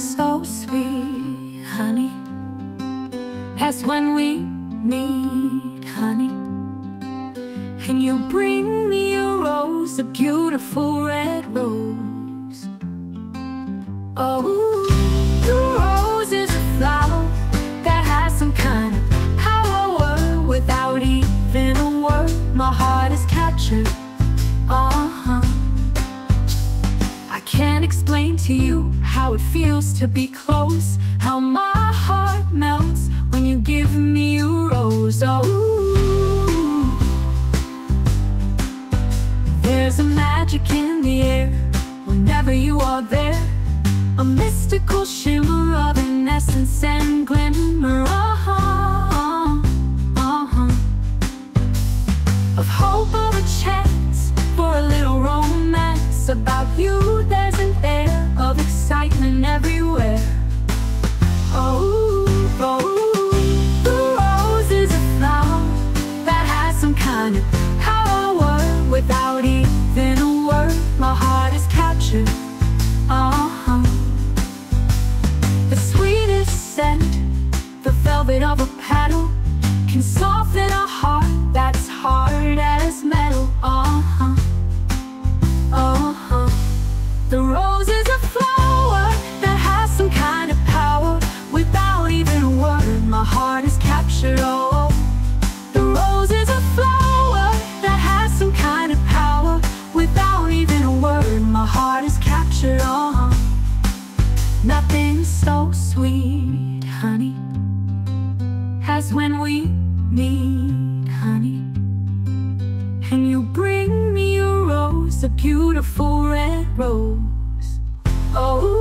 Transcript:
so sweet, honey, as when we meet, honey. And you bring me a rose, a beautiful red rose. Oh, the rose is a flower that has some kind of power. Without even a word, my heart is captured. Uh-huh. I can't explain to you how it feels to be close, how my heart melts when you give me a rose. Oh, there's a magic in the air whenever you are there, a mystical shimmer of innocence and glimmer. Of a petal can soften a heart that's hard as metal. Uh-huh. Uh-huh. The rose is a flower that has some kind of power. Without even a word, my heart is captured. Oh, the rose is a flower that has some kind of power. Without even a word, my heart is captured. Uh-huh. Nothing so sweet, as when we meet, honey. And you bring me a rose, a beautiful red rose. Oh,